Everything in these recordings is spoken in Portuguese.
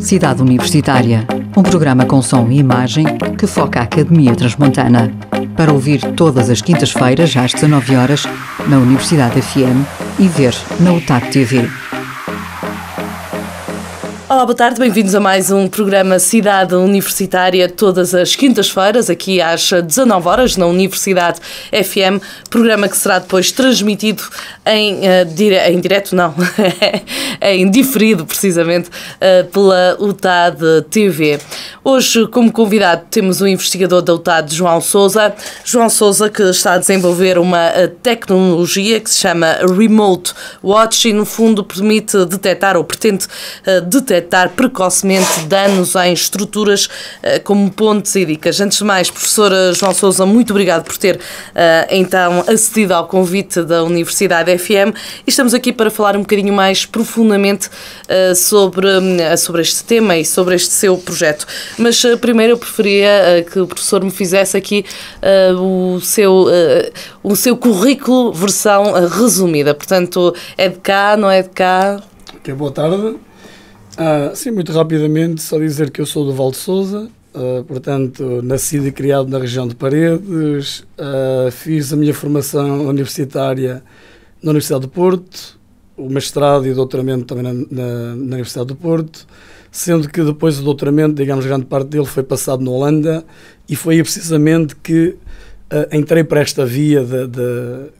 Cidade Universitária, um programa com som e imagem que foca a Academia Transmontana. Para ouvir todas as quintas-feiras às 19 horas na Universidade FM e ver na UTAC TV. Olá, boa tarde, bem-vindos a mais um programa Cidade Universitária, todas as quintas-feiras, aqui às 19 horas na Universidade FM, programa que será depois transmitido em, uh, dire em direto, não, em diferido, precisamente, uh, pela UTAD TV. Hoje, como convidado, temos o investigador da UTAD, João Souza. João Souza, que está a desenvolver uma uh, tecnologia que se chama Remote Watch e, no fundo, permite detectar ou pretende detectar detectar precocemente danos em estruturas eh, como pontes e dicas. Antes de mais, professora João Souza, muito obrigado por ter eh, então acedido ao convite da Universidade FM e estamos aqui para falar um bocadinho mais profundamente eh, sobre, sobre este tema e sobre este seu projeto. Mas primeiro eu preferia que o professor me fizesse aqui o seu, o seu currículo versão resumida. Portanto, é de cá, não é de cá? Okay, boa tarde. Ah, sim, muito rapidamente, só dizer que eu sou do Val de Souza, uh, portanto, nascido e criado na região de Paredes, uh, fiz a minha formação universitária na Universidade do Porto, o mestrado e o doutoramento também na, na, na Universidade do Porto, sendo que depois do doutoramento, digamos, grande parte dele foi passado na Holanda e foi aí precisamente que entrei para esta via de, de,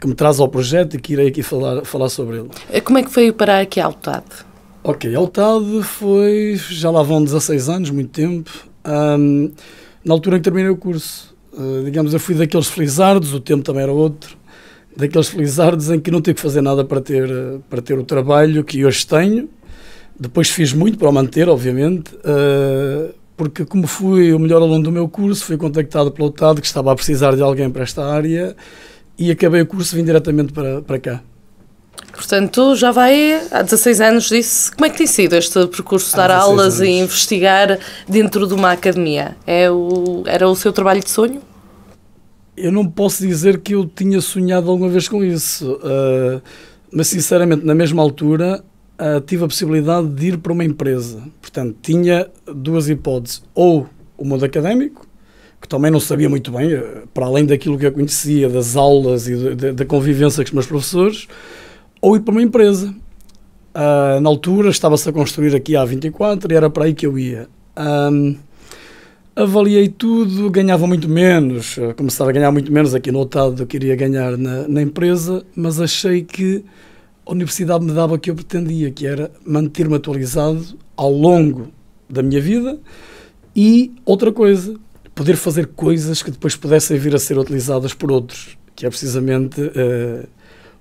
que me traz ao projeto e que irei aqui falar, falar sobre ele. Como é que veio parar aqui à Altade? Ok, a UTAD foi. Já lá vão 16 anos, muito tempo. Um, na altura em que terminei o curso, uh, digamos, eu fui daqueles felizardos, o tempo também era outro, daqueles felizardos em que não tive que fazer nada para ter, para ter o trabalho que hoje tenho. Depois fiz muito para o manter, obviamente, uh, porque como fui o melhor aluno do meu curso, fui contactado pela UTAD que estava a precisar de alguém para esta área e acabei o curso e vim diretamente para, para cá. Portanto, já vai há 16 anos disse. Como é que tem sido este percurso de dar aulas anos. e investigar dentro de uma academia? É o, era o seu trabalho de sonho? Eu não posso dizer que eu tinha sonhado alguma vez com isso, uh, mas sinceramente, na mesma altura, uh, tive a possibilidade de ir para uma empresa. Portanto, tinha duas hipóteses: ou o mundo académico, que também não sabia muito bem, uh, para além daquilo que eu conhecia, das aulas e da convivência com os meus professores ou ir para uma empresa. Uh, na altura estava-se a construir aqui a 24 e era para aí que eu ia. Um, avaliei tudo, ganhava muito menos, uh, começava a ganhar muito menos aqui no Otado do que iria ganhar na, na, empresa, mas achei que a universidade me dava o que eu pretendia, que era manter-me atualizado ao longo da minha vida e outra coisa, poder fazer coisas que depois pudessem vir a ser utilizadas por outros, que é precisamente uh,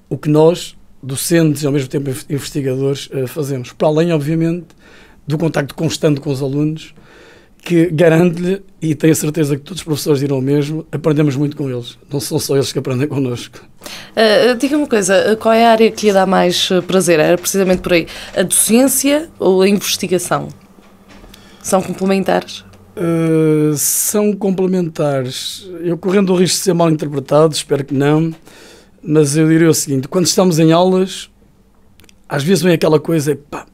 o que nós docentes e ao mesmo tempo investigadores uh, fazemos. Para além, obviamente, do contacto constante com os alunos, que garante-lhe, e tenho a certeza que todos os professores dirão o mesmo, aprendemos muito com eles. Não são só eles que aprendem connosco. Uh, Diga-me uma coisa, qual é a área que lhe dá mais prazer? Era precisamente por aí, a docência ou a investigação? São complementares? Uh, são complementares. Eu correndo o risco de ser mal interpretado, espero que não, mas eu diria o seguinte: quando estamos em aulas, às vezes vem aquela coisa, pá,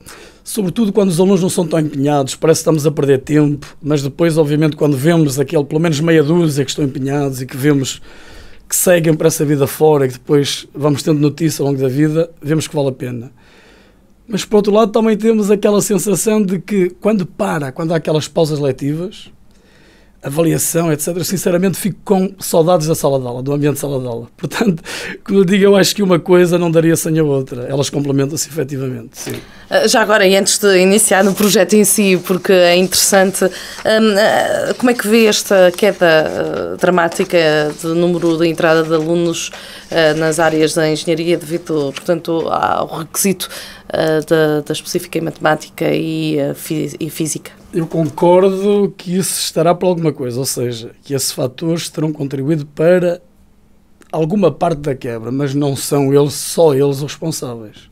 sobretudo quando os alunos não são tão empenhados, parece que estamos a perder tempo, mas depois, obviamente, quando vemos aquele, pelo menos meia dúzia que estão empenhados e que vemos que seguem para essa vida fora e que depois vamos tendo notícia ao longo da vida, vemos que vale a pena. Mas por outro lado, também temos aquela sensação de que quando para, quando há aquelas pausas letivas, avaliação, etc. Sinceramente, fico com saudades da sala de aula, do ambiente de sala de aula. Portanto, como eu digo, eu acho que uma coisa não daria sem a outra. Elas complementam-se efetivamente, sim. Ah, já agora, e antes de iniciar no projeto em si, porque é interessante, hum, ah, como é que vê esta queda ah, dramática do número de entrada de alunos nas áreas da engenharia devido, portanto, ao requisito da, da específica em matemática e física? Eu concordo que isso estará por alguma coisa, ou seja, que esses fatores terão contribuído para alguma parte da quebra, mas não são eles, só eles, os responsáveis.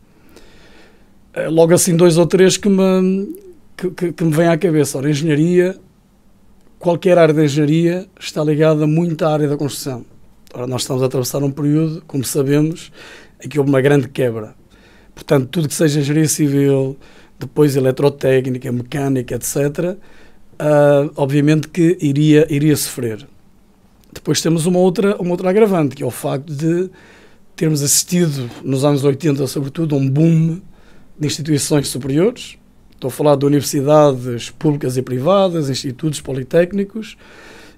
É logo assim, dois ou três que me, que, que, que me vêm à cabeça. Ora, engenharia, qualquer área de engenharia está ligada muito à área da construção. Ora, nós estamos a atravessar um período, como sabemos, em que houve uma grande quebra. Portanto, tudo que seja engenharia civil, depois eletrotécnica, mecânica, etc., uh, obviamente que iria, iria sofrer. Depois temos uma outra, uma outra agravante, que é o facto de termos assistido, nos anos 80, sobretudo, a um boom de instituições superiores. Estou a falar de universidades públicas e privadas, institutos politécnicos,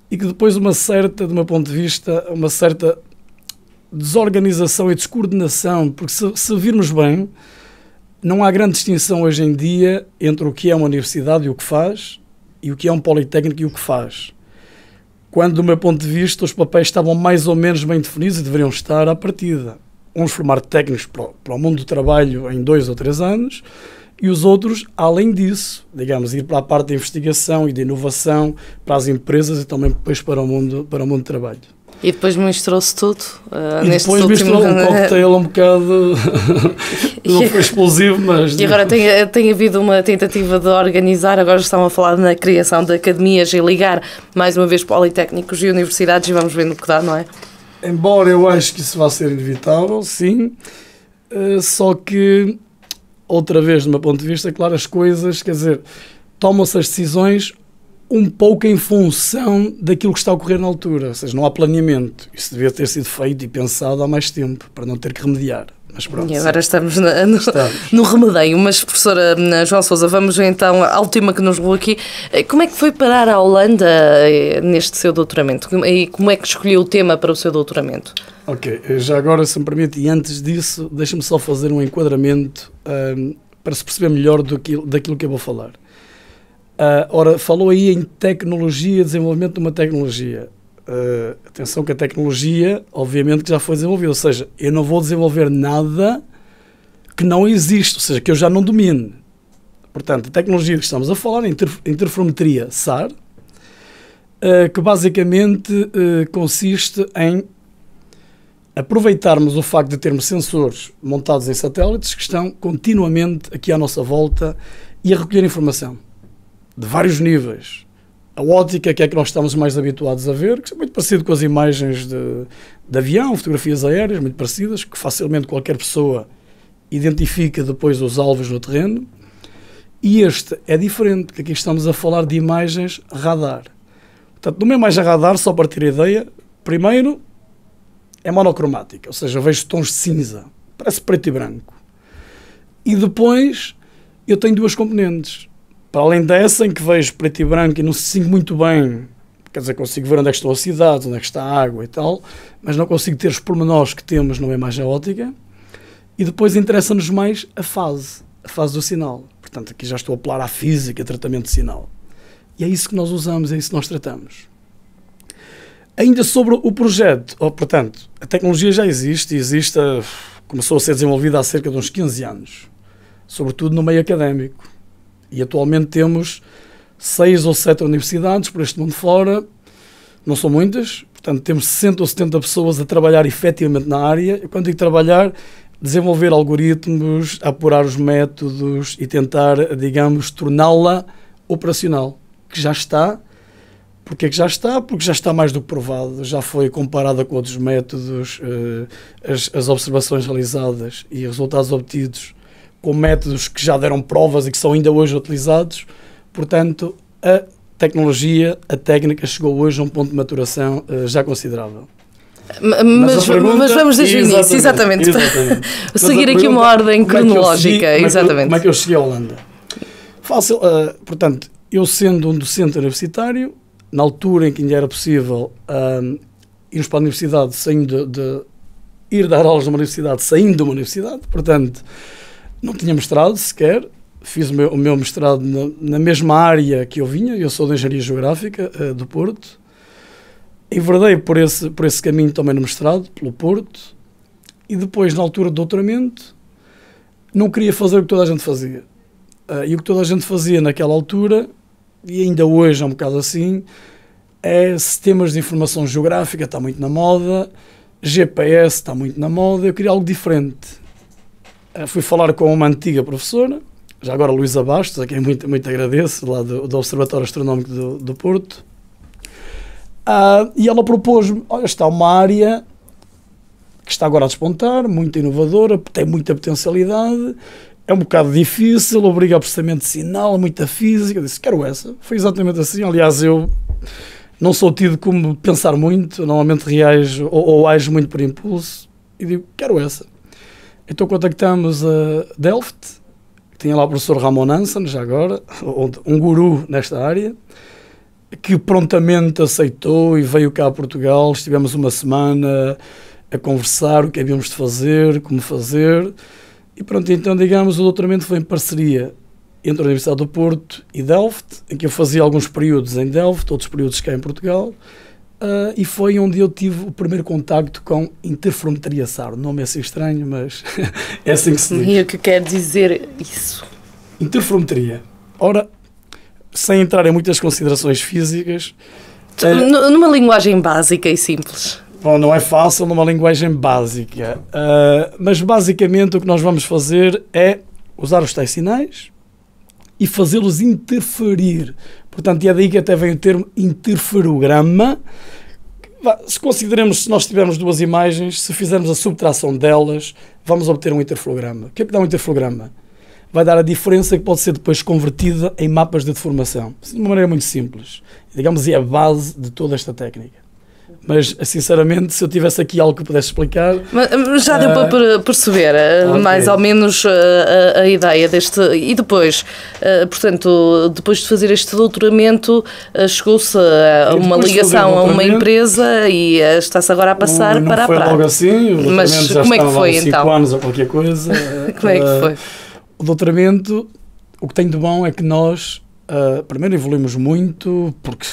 e que depois uma certa, do meu ponto de vista, uma certa desorganização e descoordenação, porque se, se virmos bem, não há grande distinção hoje em dia entre o que é uma universidade e o que faz, e o que é um politécnico e o que faz. Quando, do meu ponto de vista, os papéis estavam mais ou menos bem definidos e deveriam estar à partida. Uns formar técnicos para para o mundo do trabalho em dois ou três anos, e os outros, além disso, digamos, ir para a parte de investigação e de inovação para as empresas e também depois para o mundo, para o mundo do trabalho. E depois misturou-se tudo. Uh, e depois misturou um cocktail um bocado. não foi explosivo, mas. E agora tem, tem havido uma tentativa de organizar, agora estão a falar na criação de academias e ligar mais uma vez politécnicos e universidades e vamos ver no que dá, não é? Embora eu acho que isso vai ser inevitável, sim. Uh, só que, outra vez, do meu ponto de vista, claro, as coisas, quer dizer, tomam-se as decisões um pouco em função daquilo que está a ocorrer na altura, ou seja, não há planeamento. Isso devia ter sido feito e pensado há mais tempo, para não ter que remediar. Mas pronto, e agora estamos, na, no, estamos. no remedeio. Mas, professora João Sousa, vamos então à última que nos levou aqui. Eh, como é que foi parar a Holanda eh, neste seu doutoramento? E como é que escolheu o tema para o seu doutoramento? Ok, já agora, se me permite, e antes disso, deixa-me só fazer um enquadramento um, para se perceber melhor do que, daquilo que eu vou falar. Uh, ora, falou aí em tecnologia, desenvolvimento de uma tecnologia. Uh, atenção que a tecnologia, obviamente, que já foi desenvolvida. Ou seja, eu não vou desenvolver nada que não existe, ou seja, que eu já não domine. Portanto, a tecnologia que estamos a falar, inter interferometria SAR, uh, que basicamente consiste em aproveitarmos o facto de termos sensores montados em satélites que estão continuamente aqui à nossa volta e a recolher informação de vários níveis. A ótica que é que nós estamos mais habituados a ver, que é muito parecido com as imagens de, de avião, fotografias aéreas, muito parecidas, que facilmente qualquer pessoa identifica depois os alvos no terreno. E este é diferente, que aqui estamos a falar de imagens radar. Portanto, numa imagem radar, só para ter ideia, primeiro é monocromática, ou seja, vejo tons de cinza, parece preto e branco. E depois eu tenho duas componentes. Para além dessa, em que vejo preto e branco e não se sinto muito bem, quer dizer, consigo ver onde é que estão as cidades, onde é que está a água e tal, mas não consigo ter os pormenores que temos numa imagem ótica. E depois interessa-nos mais a fase, a fase do sinal. Portanto, aqui já estou a apelar à física, tratamento de sinal. E é isso que nós usamos, é isso que nós tratamos. Ainda sobre o projeto, oh, portanto, a tecnologia já existe existe, começou a ser desenvolvida há cerca de uns 15 anos, sobretudo no meio académico. E atualmente temos seis ou sete universidades por este mundo fora, não são muitas, portanto temos 60 ou 70 pessoas a trabalhar efetivamente na área. E quando digo trabalhar, desenvolver algoritmos, apurar os métodos e tentar, digamos, torná-la operacional, que já está. Porquê que já está? Porque já está mais do que provado, já foi comparada com outros métodos, eh, as, as observações realizadas e resultados obtidos com métodos que já deram provas e que são ainda hoje utilizados. Portanto, a tecnologia, a técnica chegou hoje a um ponto de maturação uh, já considerável. Mas, mas, pergunta, mas, vamos desde o início, exatamente. exatamente. Seguir aqui uma ordem cronológica, como é exatamente. Como é que eu cheguei à Holanda? Fácil, uh, portanto, eu sendo um docente universitário, na altura em que ainda era possível uh, irmos para a universidade saindo de, de, ir dar aulas numa universidade saindo de uma universidade, portanto, não tinha mestrado sequer, fiz o meu, o meu mestrado na, na, mesma área que eu vinha, eu sou de Engenharia Geográfica uh, do Porto, enverdei por esse, por esse caminho também no mestrado, pelo Porto, e depois, na altura do doutoramento, não queria fazer o que toda a gente fazia. Uh, e o que toda a gente fazia naquela altura, e ainda hoje é um bocado assim, é sistemas de informação geográfica, está muito na moda, GPS está muito na moda, eu queria algo diferente. Eh, fui falar com uma antiga professora, já agora Luísa Bastos, a quem muito, muito agradeço, lá do, do Observatório Astronómico do, do Porto, uh, e ela propôs-me, olha, está uma área que está agora a despontar, muito inovadora, tem muita potencialidade, é um bocado difícil, obriga ao processamento de sinal, muita física. Eu disse, quero essa. Foi exatamente assim. Aliás, eu não sou tido como pensar muito, normalmente reajo ou, ou ajo muito por impulso e digo, quero essa. Então contactamos a Delft, que tinha lá o professor Ramon Hansen, já agora, um guru nesta área, que prontamente aceitou e veio cá a Portugal. Estivemos uma semana a conversar o que havíamos de fazer, como fazer. E pronto, então digamos, o doutoramento foi em parceria entre a Universidade do Porto e Delft, em que eu fazia alguns períodos em Delft, outros períodos cá em Portugal, uh, e foi onde eu tive o primeiro contacto com interferometria SAR. O nome é assim estranho, mas é assim que se diz. E o que quer dizer isso? Interferometria. Ora, sem entrar em muitas considerações físicas... Uh, numa linguagem básica e simples. Bom, não é fácil numa linguagem básica, uh, mas basicamente o que nós vamos fazer é usar os tais sinais e fazê-los interferir. Portanto, é daí que até vem o termo interferograma. Se consideramos, se nós tivermos duas imagens, se fizermos a subtração delas, vamos obter um interferograma. O que é que dá um interferograma? Vai dar a diferença que pode ser depois convertida em mapas de deformação. De uma maneira muito simples. Digamos, é a base de toda esta técnica. Mas, sinceramente, se eu tivesse aqui algo que pudesse explicar. Mas, já deu uh, para perceber uh, okay. mais ou menos a, a, ideia deste. E depois, portanto, depois de fazer este doutoramento, chegou-se a uma ligação a uma empresa e está-se agora a passar não para a prática. logo assim, o Mas já como é que foi cinco então? anos ou qualquer coisa. como é que foi? O doutoramento, o que tem de bom é que nós, primeiro, evoluímos muito, porque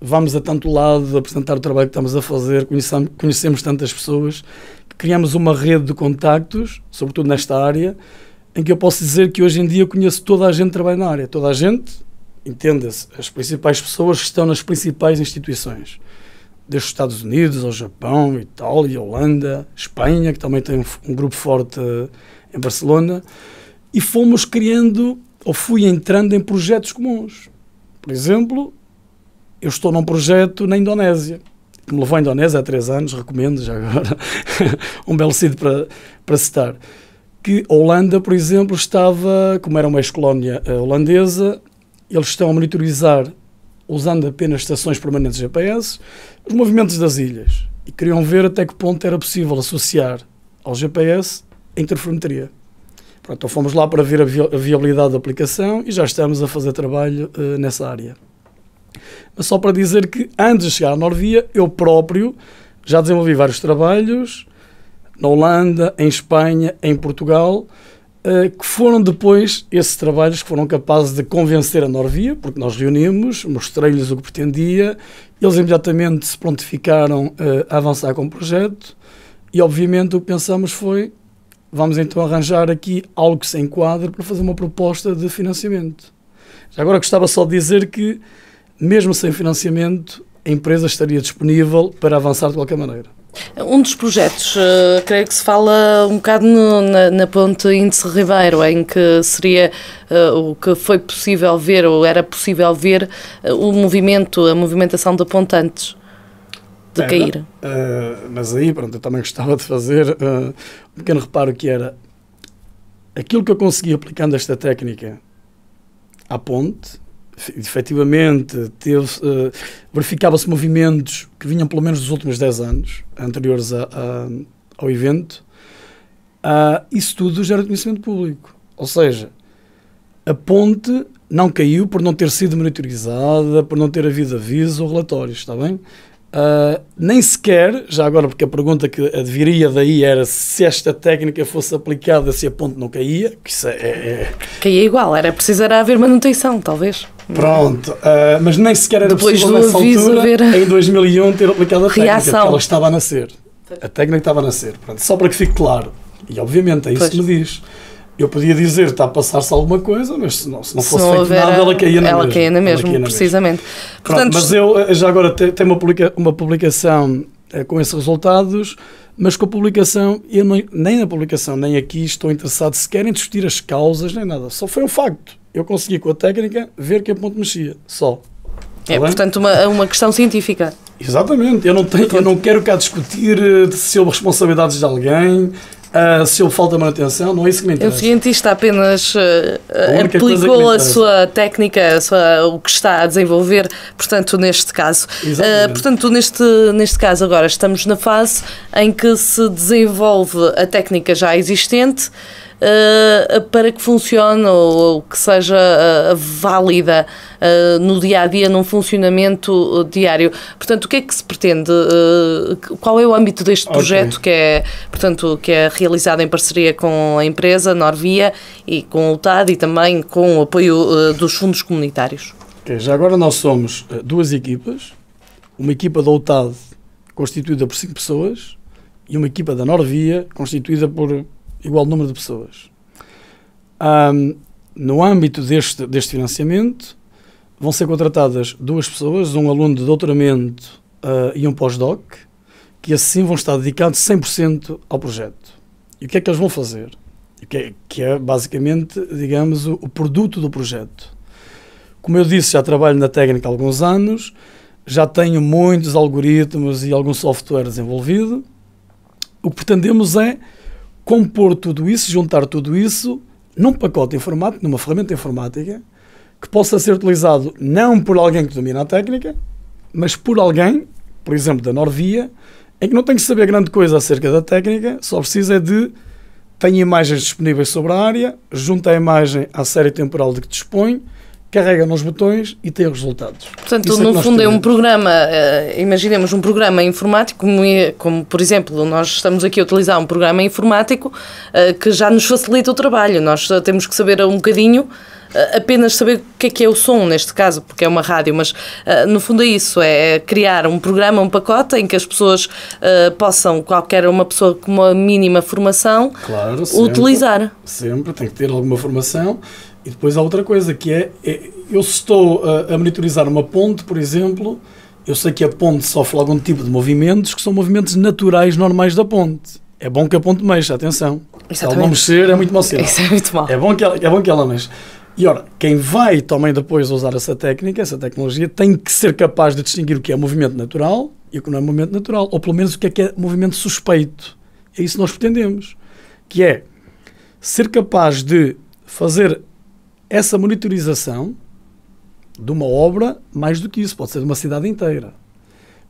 vamos a tanto lado apresentar o trabalho que estamos a fazer, conhecemos, conhecemos tantas pessoas, criamos uma rede de contactos, sobretudo nesta área, em que eu posso dizer que hoje em dia conheço toda a gente que trabalha na área. Toda a gente, entenda-se, as principais pessoas que estão nas principais instituições. Desde os Estados Unidos ao Japão, Itália, Holanda, Espanha, que também tem um, um grupo forte uh, em Barcelona. E fomos criando, ou fui entrando em projetos comuns. Por exemplo, eu estou num projeto na Indonésia, que me levou à Indonésia há três anos, recomendo já agora, um belo sítio para, para citar. Que a Holanda, por exemplo, estava, como era uma ex-colónia uh, holandesa, eles estão a monitorizar, usando apenas estações permanentes GPS, os movimentos das ilhas. E queriam ver até que ponto era possível associar ao GPS a interferometria. Pronto, então fomos lá para ver a, vi a viabilidade da aplicação e já estamos a fazer trabalho uh, nessa área. Mas só para dizer que antes de chegar à Norvia, eu próprio já desenvolvi vários trabalhos na Holanda, em Espanha, em Portugal, uh, que foram depois esses trabalhos que foram capazes de convencer a Norvia, porque nós reunimos, mostrei-lhes o que pretendia, eles imediatamente se prontificaram uh, a avançar com o projeto e, obviamente, o que pensamos foi vamos então arranjar aqui algo que se enquadre para fazer uma proposta de financiamento. Já agora gostava só de dizer que mesmo sem financiamento, a empresa estaria disponível para avançar de qualquer maneira. Um dos projetos, uh, creio que se fala um bocado no, na, na, ponte Índice Ribeiro, em que seria uh, o que foi possível ver, ou era possível ver, uh, o movimento, a movimentação de pontantes de era, cair. mas aí, pronto, eu também gostava de fazer um pequeno reparo que era aquilo que eu consegui aplicando esta técnica à ponte, efetivamente uh, verificava-se movimentos que vinham pelo menos dos últimos 10 anos, anteriores a, a, ao evento, uh, isso tudo gera conhecimento público. Ou seja, a ponte não caiu por não ter sido monitorizada, por não ter havido aviso ou relatórios, está bem? Uh, nem sequer, já agora porque a pergunta que adviria daí era se esta técnica fosse aplicada se a ponte não caía, que isso é... é... é caía igual, era preciso era haver manutenção, talvez. Pronto, uh, mas nem sequer era Depois possível nessa altura, haver... em 2001, ter aplicado a técnica, Reação. porque ela estava a nascer. A técnica estava a nascer, Pronto, só para que fique claro. E obviamente é isso pois. que me diz. Eu podia dizer está a passar-se alguma coisa, mas se não, se não fosse se não feito nada, ela caía na ela mesma. Caía na mesma, caía na precisamente. Mesma. Portanto, mas eu eh, já agora tenho uma, publica, uma publicação é, com esses resultados, mas com a publicação, eu não, nem na publicação, nem aqui estou interessado sequer em discutir as causas, nem nada. Só foi um facto. Eu consegui com a técnica ver que a ponte mexia, só. É, tá portanto, uma, uma questão científica. Exatamente. Eu não, tenho, eu não quero cá discutir eh, se houve responsabilidades de alguém, Uh, se eu falta manutenção, não é isso que me interessa. O cientista apenas uh, aplicou a sua técnica, a sua, o que está a desenvolver, portanto, neste caso. Uh, portanto, neste, neste caso, agora estamos na fase em que se desenvolve a técnica já existente uh, para que funcione ou, que seja uh, válida uh, no dia a dia, num funcionamento diário. Portanto, o que é que se pretende? qual é o âmbito deste projeto okay. que, é, portanto, que é realizado em parceria com a empresa Norvia e com o UTAD e também com o apoio dos fundos comunitários? Okay, já agora nós somos duas equipas, uma equipa da UTAD constituída por cinco pessoas e uma equipa da Norvia constituída por igual número de pessoas. Um, no âmbito deste, deste financiamento, vão ser contratadas duas pessoas, um aluno de doutoramento uh, e um pós-doc, que assim vão estar dedicados 100% ao projeto. E o que é que eles vão fazer? Que é, que é basicamente, digamos, o, o produto do projeto. Como eu disse, já trabalho na técnica há alguns anos, já tenho muitos algoritmos e algum software desenvolvido. O que pretendemos é compor tudo isso, juntar tudo isso num pacote informático, numa ferramenta informática, que possa ser utilizado não por alguém que domina a técnica, mas por alguém, por exemplo, da Norvia, em que não tem que saber grande coisa acerca da técnica, só precisa é de ter imagens disponíveis sobre a área, junta a imagem à série temporal de que dispõe carrega nos botões e tem os resultados. Portanto, Isso é no é fundo é um programa, uh, imaginemos um programa informático, como, é, como, por exemplo, nós estamos aqui a utilizar um programa informático uh, que já nos facilita o trabalho. Nós temos que saber um bocadinho apenas saber o que é que é o som, neste caso, porque é uma rádio, mas uh, no fundo é isso, é criar um programa, um pacote em que as pessoas uh, possam, qualquer uma pessoa com uma mínima formação, claro, sempre, utilizar. Sempre, tem que ter alguma formação e depois há outra coisa que é, é eu estou a, a, monitorizar uma ponte, por exemplo, eu sei que a ponte sofre algum tipo de movimentos que são movimentos naturais normais da ponte. É bom que a ponte mexa, atenção. Se ela não mexer, é muito mal Isso é muito mal. É bom que ela, é bom que ela mexa. E ora, quem vai também depois usar essa técnica, essa tecnologia, tem que ser capaz de distinguir o que é movimento natural e o que não é movimento natural, ou pelo menos o que é que é movimento suspeito. É isso que nós pretendemos, que é ser capaz de fazer essa monitorização de uma obra, mais do que isso, pode ser de uma cidade inteira.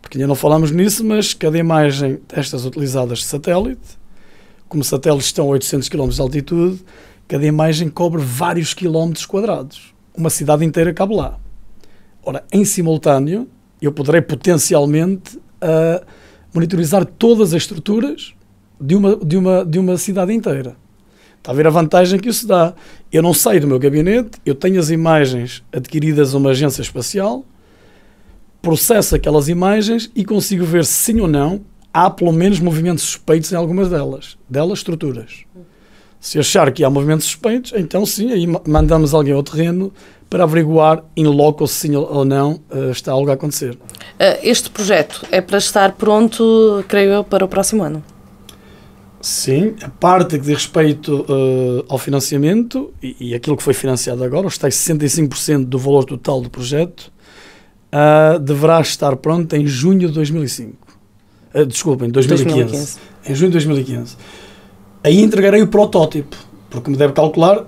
Porque ainda não falamos nisso, mas cada imagem destas utilizadas de satélite, como satélites estão a 800 km de altitude, cada imagem cobre vários quilómetros quadrados. Uma cidade inteira cabe lá. Ora, em simultâneo, eu poderei potencialmente uh, monitorizar todas as estruturas de uma, de uma, de uma cidade inteira. Está a ver a vantagem que isso dá. Eu não saio do meu gabinete, eu tenho as imagens adquiridas a uma agência espacial, processo aquelas imagens e consigo ver se sim ou não há pelo menos movimentos suspeitos em algumas delas, delas estruturas. Se achar que há movimentos suspeitos, então sim, aí mandamos alguém ao terreno para averiguar in loco se sim ou não uh, está algo a acontecer. Uh, este projeto é para estar pronto, creio eu, para o próximo ano. Sim, a parte que diz respeito uh, ao financiamento e, e, aquilo que foi financiado agora, os tais 65% do valor total do projeto, uh, deverá estar pronto em junho de 2005. Uh, desculpa, em 2015. 2015. Em junho de 2015. Aí entregarei o protótipo, porque me deve calcular,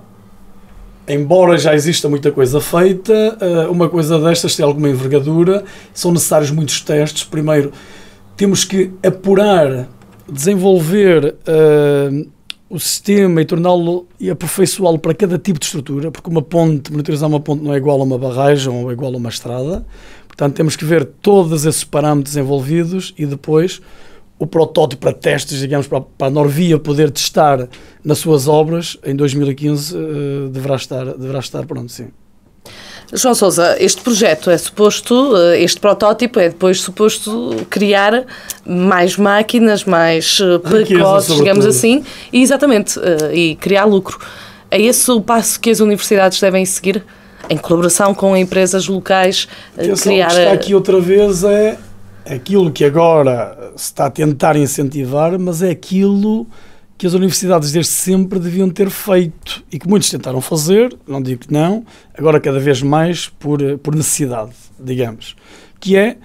embora já exista muita coisa feita, uh, uma coisa destas tem alguma envergadura, são necessários muitos testes. Primeiro, temos que apurar desenvolver uh, o sistema e torná-lo e aperfeiçoá-lo para cada tipo de estrutura, porque uma ponte, monitorizar uma ponte não é igual a uma barragem ou é igual a uma estrada. Portanto, temos que ver todos esses parâmetros envolvidos e depois o protótipo para testes, digamos, para, a Norvia poder testar nas suas obras em 2015 uh, eh, deverá estar deverá estar pronto, sim. João Sousa, este projeto é suposto, eh, este protótipo é depois suposto criar mais máquinas, mais eh, pacotes, digamos assim, e exatamente, eh, e criar lucro. É esse o passo que as universidades devem seguir? Em colaboração com empresas locais, criar... O que está aqui outra vez é aquilo que agora se está a tentar incentivar, mas é aquilo que as universidades desde sempre deviam ter feito e que muitos tentaram fazer, não digo que não, agora cada vez mais por, por necessidade, digamos, que é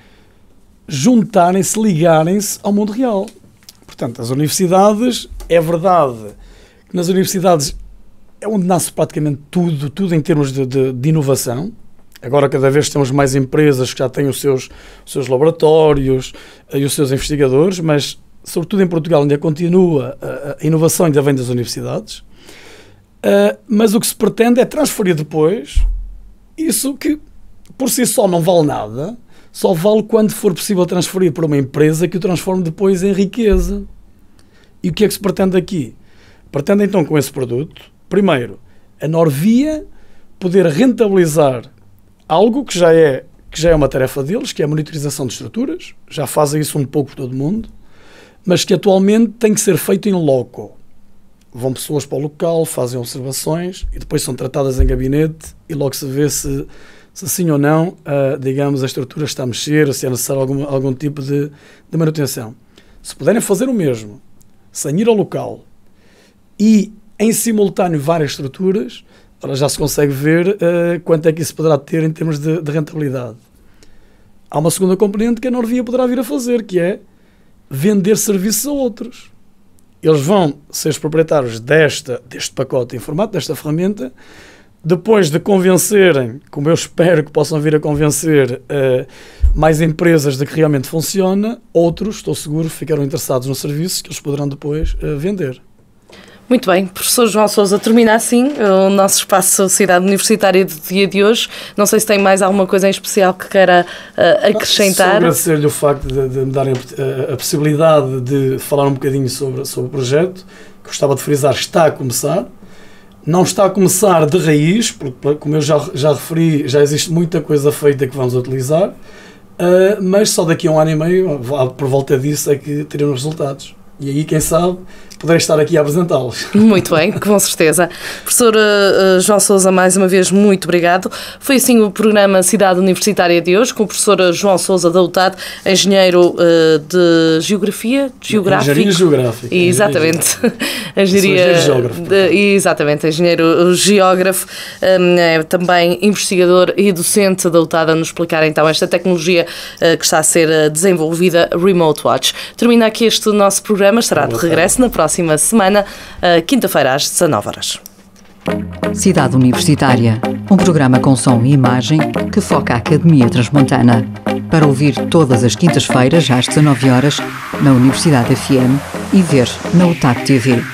juntarem-se, ligarem-se ao mundo real. Portanto, as universidades É verdade que nas universidades é onde nasce praticamente tudo, tudo em termos de, de, de inovação. Agora, cada vez temos mais empresas que já têm os seus, os seus laboratórios eh, e os seus investigadores, mas, sobretudo em Portugal, ainda continua a, inovação ainda vem das universidades. Uh, mas o que se pretende é transferir depois isso que, por si só, não vale nada, só vale quando for possível transferir para uma empresa que o transforme depois em riqueza. E o que é que se pretende aqui? Pretende então com esse produto, primeiro, a Norvia poder rentabilizar algo que já é que já é uma tarefa deles, que é a monitorização de estruturas, já fazem isso um pouco por todo o mundo, mas que atualmente tem que ser feito em loco. Vão pessoas para o local, fazem observações e depois são tratadas em gabinete e logo se vê se, se sim ou não, uh, digamos, a estrutura está a mexer, se é necessário algum, algum tipo de, de manutenção. Se puderem fazer o mesmo, sem ir ao local e em simultâneo várias estruturas, ora já se consegue ver uh, quanto é que isso poderá ter em termos de, de, rentabilidade. Há uma segunda componente que a Norvia poderá vir a fazer, que é vender serviços a outros. Eles vão ser os proprietários desta, deste pacote em formato, desta ferramenta, depois de convencerem, como eu espero que possam vir a convencer uh, mais empresas de que realmente funciona, outros, estou seguro, ficaram interessados no serviço que eles poderão depois uh, vender. Muito bem, professor João Sousa, termina assim o nosso espaço Cidade Universitária do dia de hoje. Não sei se tem mais alguma coisa em especial que queira uh, acrescentar. Só agradecer-lhe o facto de, de me darem a, a, possibilidade de falar um bocadinho sobre, sobre o projeto. Gostava de frisar, está a começar. Não está a começar de raiz, porque, como eu já, já referi, já existe muita coisa feita que vamos utilizar, uh, mas só daqui a um ano e meio, por volta disso, é que teremos resultados. E aí, quem sabe, poderei estar aqui a apresentá-los. Muito bem, com certeza. Professor uh, João Sousa, mais uma vez, muito obrigado. Foi assim o programa Cidade Universitária de hoje, com o professor João Sousa da UTAD, engenheiro uh, de Geografia, Geográfico. Engenharia Geográfica. Exatamente. Engenharia. Geógrafo. exatamente, engenheiro geógrafo, um, é também investigador e docente da UTAD, a nos explicar então esta tecnologia uh, que está a ser desenvolvida, Remote Watch. Termina aqui este nosso programa, estará de regresso na próxima próxima semana, quinta-feira, às 19 horas. Cidade Universitária, um programa com som e imagem que foca a Academia Transmontana. Para ouvir todas as quintas-feiras, às 19 horas, na Universidade FM e ver na UTAP TV.